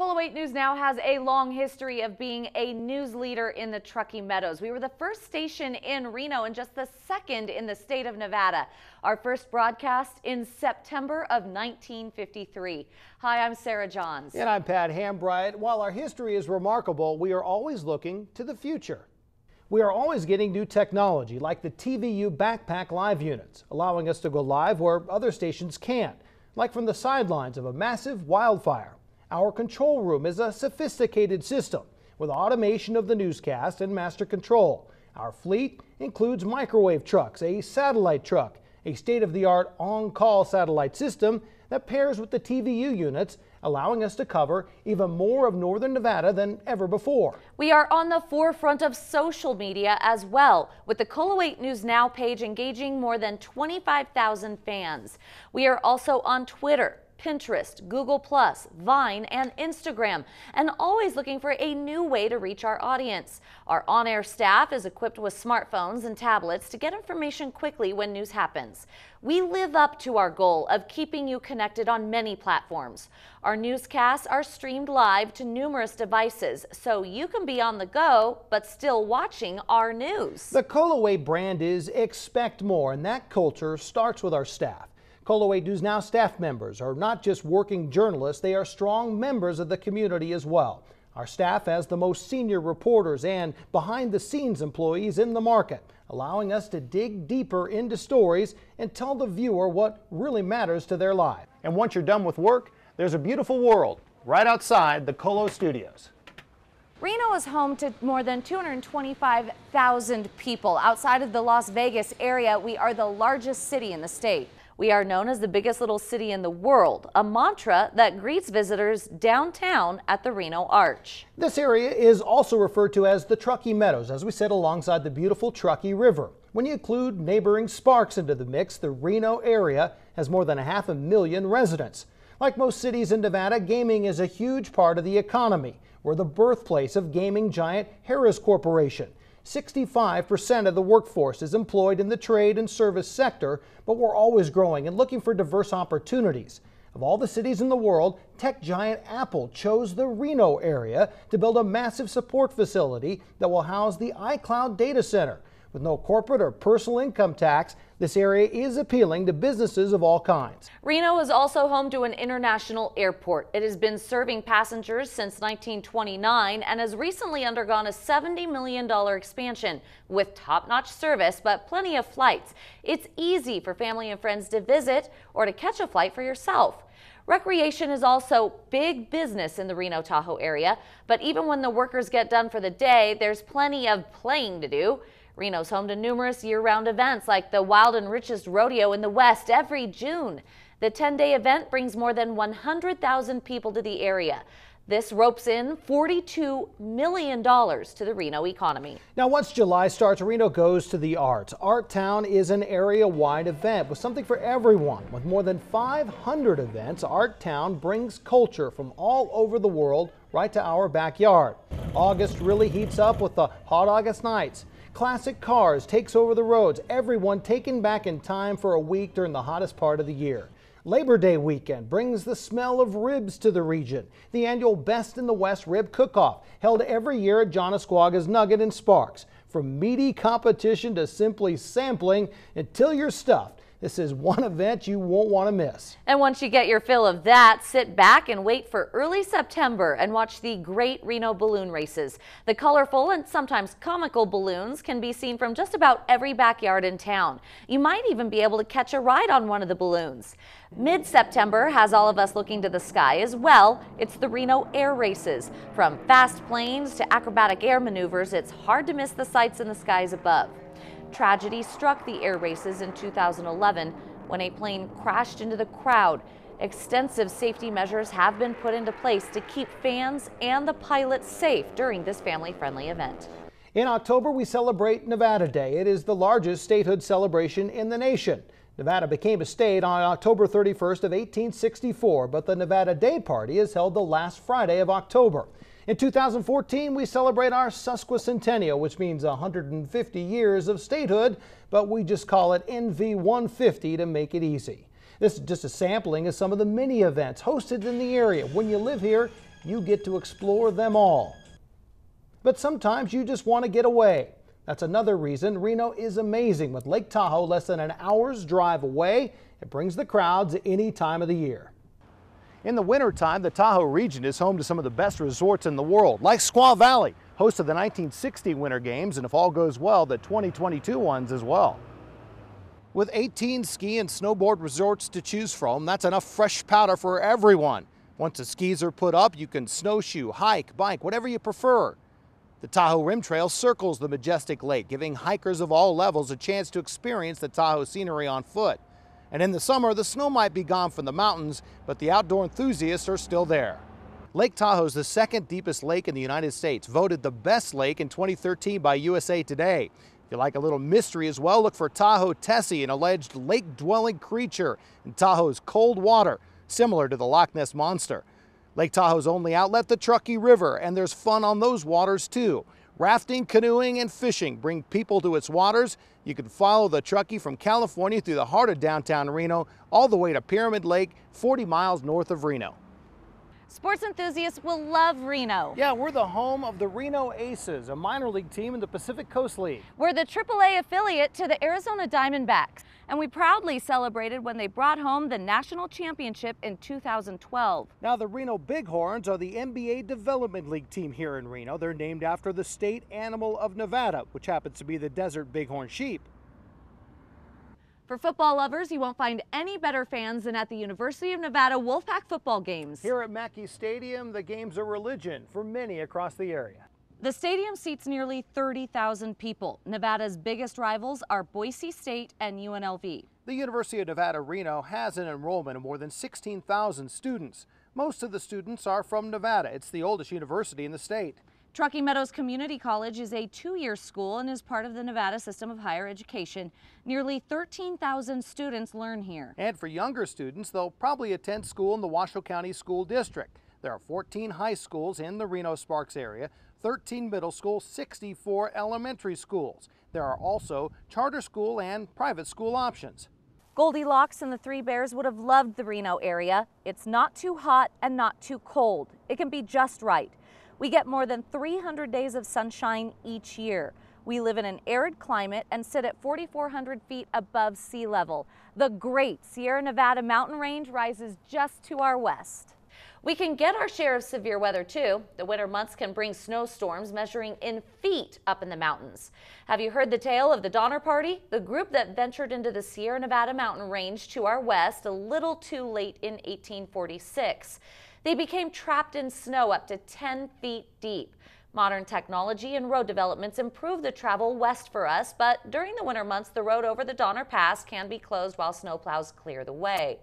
8 News Now has a long history of being a news leader in the Truckee Meadows. We were the first station in Reno and just the second in the state of Nevada. Our first broadcast in September of 1953. Hi, I'm Sarah Johns. And I'm Pat Hambright. While our history is remarkable, we are always looking to the future. We are always getting new technology like the TVU Backpack Live units, allowing us to go live where other stations can't, like from the sidelines of a massive wildfire. Our control room is a sophisticated system with automation of the newscast and master control. Our fleet includes microwave trucks, a satellite truck, a state-of-the-art on-call satellite system that pairs with the TVU units, allowing us to cover even more of northern Nevada than ever before. We are on the forefront of social media as well, with the 8 News Now page engaging more than 25,000 fans. We are also on Twitter, Pinterest, Google+, Vine, and Instagram, and always looking for a new way to reach our audience. Our on-air staff is equipped with smartphones and tablets to get information quickly when news happens. We live up to our goal of keeping you connected on many platforms. Our newscasts are streamed live to numerous devices, so you can be on the go, but still watching our news. The 8 brand is expect more, and that culture starts with our staff. KOLO 8 News Now staff members are not just working journalists, they are strong members of the community as well. Our staff has the most senior reporters and behind the scenes employees in the market, allowing us to dig deeper into stories and tell the viewer what really matters to their life. And once you're done with work, there's a beautiful world right outside the KOLO studios. Reno is home to more than 225,000 people. Outside of the Las Vegas area, we are the largest city in the state. We are known as the biggest little city in the world, a mantra that greets visitors downtown at the Reno Arch. This area is also referred to as the Truckee Meadows, as we sit alongside the beautiful Truckee River. When you include neighboring Sparks into the mix, the Reno area has more than a half a million residents. Like most cities in Nevada, gaming is a huge part of the economy. We're the birthplace of gaming giant Harrah's Corporation. 65% of the workforce is employed in the trade and service sector, but we're always growing and looking for diverse opportunities. Of all the cities in the world, tech giant Apple chose the Reno area to build a massive support facility that will house the iCloud data center. With no corporate or personal income tax, this area is appealing to businesses of all kinds. Reno is also home to an international airport. It has been serving passengers since 1929 and has recently undergone a $70 million expansion with top-notch service but plenty of flights. It's easy for family and friends to visit or to catch a flight for yourself. Recreation is also big business in the Reno Tahoe area, but even when the workers get done for the day, there's plenty of playing to do. Reno's home to numerous year-round events like the Wild and Richest Rodeo in the West every June. The 10-day event brings more than 100,000 people to the area. This ropes in $42 million to the Reno economy. Now, once July starts, Reno goes to the arts. Artown is an area-wide event with something for everyone. With more than 500 events, Artown brings culture from all over the world right to our backyard. August really heats up with the hot August nights. Classic Cars takes over the roads, everyone taken back in time for a week during the hottest part of the year. Labor Day weekend brings the smell of ribs to the region. The annual Best in the West Rib Cook-Off, held every year at John Ascuaga's Nugget in Sparks. From meaty competition to simply sampling until you're stuffed. This is one event you won't want to miss. And once you get your fill of that, sit back and wait for early September and watch the great Reno balloon races. The colorful and sometimes comical balloons can be seen from just about every backyard in town. You might even be able to catch a ride on one of the balloons. Mid-September has all of us looking to the sky as well. It's the Reno air races. From fast planes to acrobatic air maneuvers, it's hard to miss the sights in the skies above. Tragedy struck the air races in 2011 when a plane crashed into the crowd. Extensive safety measures have been put into place to keep fans and the pilots safe during this family-friendly event. In October, we celebrate Nevada Day. It is the largest statehood celebration in the nation. Nevada became a state on October 31st of 1864, but the Nevada Day Party is held the last Friday of October. In 2014, we celebrate our sesquicentennial, which means 150 years of statehood, but we just call it NV 150 to make it easy. This is just a sampling of some of the many events hosted in the area. When you live here, you get to explore them all. But sometimes you just want to get away. That's another reason Reno is amazing. With Lake Tahoe less than an hour's drive away, it brings the crowds any time of the year. In the wintertime, the Tahoe region is home to some of the best resorts in the world, like Squaw Valley, host of the 1960 Winter Games, and if all goes well, the 2022 ones as well. With 18 ski and snowboard resorts to choose from, that's enough fresh powder for everyone. Once the skis are put up, you can snowshoe, hike, bike, whatever you prefer. The Tahoe Rim Trail circles the majestic lake, giving hikers of all levels a chance to experience the Tahoe scenery on foot. And in the summer, the snow might be gone from the mountains, but the outdoor enthusiasts are still there. Lake Tahoe is the second deepest lake in the United States, voted the best lake in 2013 by USA Today. If you like a little mystery as well, look for Tahoe Tessie, an alleged lake-dwelling creature in Tahoe's cold water, similar to the Loch Ness Monster. Lake Tahoe's only outlet, the Truckee River, and there's fun on those waters too. Rafting, canoeing, and fishing bring people to its waters. You can follow the Truckee from California through the heart of downtown Reno all the way to Pyramid Lake, 40 miles north of Reno. Sports enthusiasts will love Reno. Yeah, we're the home of the Reno Aces, a minor league team in the Pacific Coast League. We're the AAA affiliate to the Arizona Diamondbacks, and we proudly celebrated when they brought home the national championship in 2012. Now, the Reno Bighorns are the NBA Development League team here in Reno. They're named after the state animal of Nevada, which happens to be the desert bighorn sheep. For football lovers, you won't find any better fans than at the University of Nevada Wolfpack football games. Here at Mackay Stadium, the games are religion for many across the area. The stadium seats nearly 30,000 people. Nevada's biggest rivals are Boise State and UNLV. The University of Nevada, Reno has an enrollment of more than 16,000 students. Most of the students are from Nevada. It's the oldest university in the state. Truckee Meadows Community College is a two-year school and is part of the Nevada system of higher education. Nearly 13,000 students learn here. And for younger students, they'll probably attend school in the Washoe County School District. There are 14 high schools in the Reno Sparks area, 13 middle schools, 64 elementary schools. There are also charter school and private school options. Goldilocks and the Three Bears would have loved the Reno area. It's not too hot and not too cold. It can be just right. We get more than 300 days of sunshine each year. We live in an arid climate and sit at 4,400 feet above sea level. The great Sierra Nevada mountain range rises just to our west. We can get our share of severe weather too. The winter months can bring snowstorms measuring in feet up in the mountains. Have you heard the tale of the Donner Party? The group that ventured into the Sierra Nevada mountain range to our west a little too late in 1846. They became trapped in snow up to 10 feet deep. Modern technology and road developments improve the travel west for us, but during the winter months, the road over the Donner Pass can be closed while snowplows clear the way.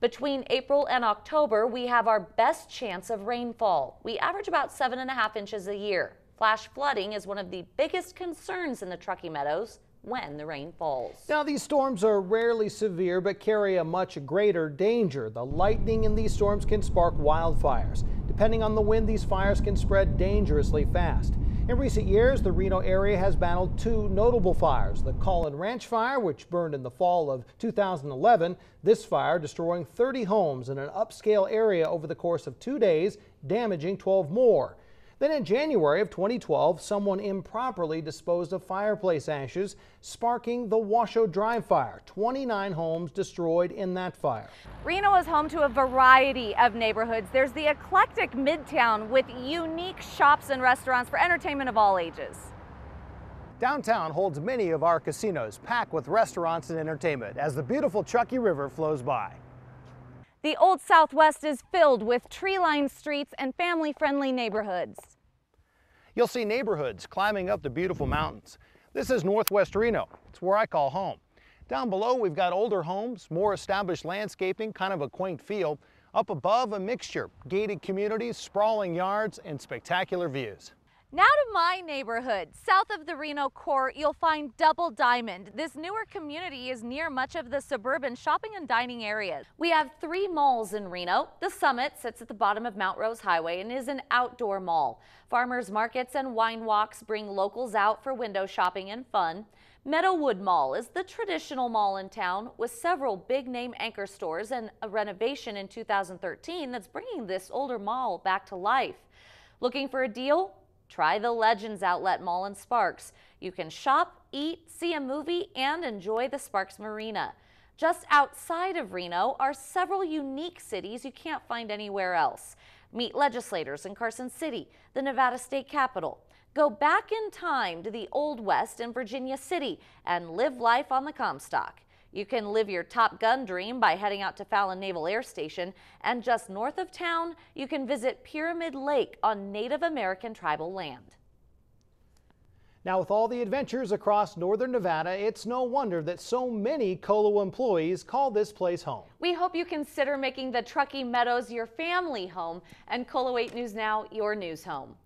Between April and October, we have our best chance of rainfall. We average about seven and a half inches a year. Flash flooding is one of the biggest concerns in the Truckee Meadows when the rain falls. Now, these storms are rarely severe but carry a much greater danger. The lightning in these storms can spark wildfires. Depending on the wind, these fires can spread dangerously fast. In recent years, the Reno area has battled two notable fires. The Caughlin Ranch fire, which burned in the fall of 2011, this fire destroying 30 homes in an upscale area over the course of two days, damaging 12 more. Then in January of 2012, someone improperly disposed of fireplace ashes, sparking the Washoe Drive fire. 29 homes destroyed in that fire. Reno is home to a variety of neighborhoods. There's the eclectic Midtown with unique shops and restaurants for entertainment of all ages. Downtown holds many of our casinos, packed with restaurants and entertainment as the beautiful Truckee River flows by. The Old Southwest is filled with tree-lined streets and family-friendly neighborhoods. You'll see neighborhoods climbing up the beautiful mountains. This is Northwest Reno. It's where I call home. Down below, we've got older homes, more established landscaping, kind of a quaint feel. Up above, a mixture, gated communities, sprawling yards, and spectacular views. Now to my neighborhood. South of the Reno core, you'll find Double Diamond. This newer community is near much of the suburban shopping and dining areas. We have three malls in Reno. The Summit sits at the bottom of Mount Rose Highway and is an outdoor mall. Farmers markets and wine walks bring locals out for window shopping and fun. Meadowood Mall is the traditional mall in town with several big name anchor stores and a renovation in 2013 that's bringing this older mall back to life. Looking for a deal? Try the Legends Outlet Mall in Sparks. You can shop, eat, see a movie, and enjoy the Sparks Marina. Just outside of Reno are several unique cities you can't find anywhere else. Meet legislators in Carson City, the Nevada state capital. Go back in time to the Old West in Virginia City and live life on the Comstock. You can live your Top Gun dream by heading out to Fallon Naval Air Station, and just north of town, you can visit Pyramid Lake on Native American tribal land. Now, with all the adventures across northern Nevada, it's no wonder that so many KOLO employees call this place home. We hope you consider making the Truckee Meadows your family home and KOLO 8 News Now your news home.